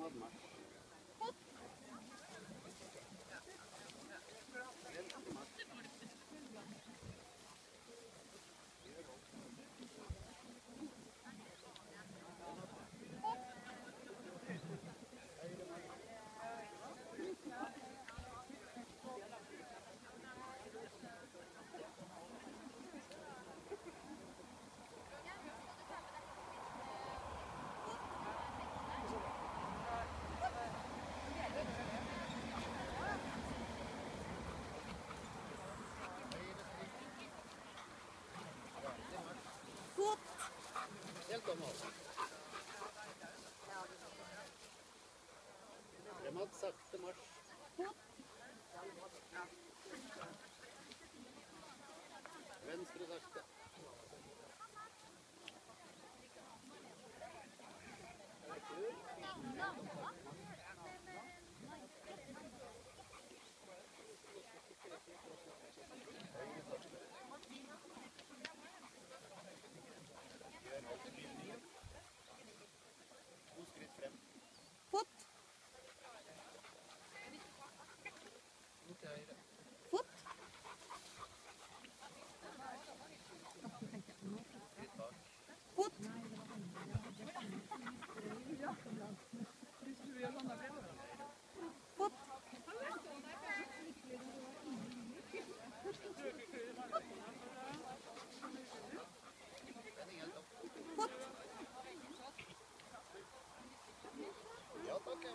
Fremad marsj. Fremad, sakte marsj. Venstre sakte. Retur.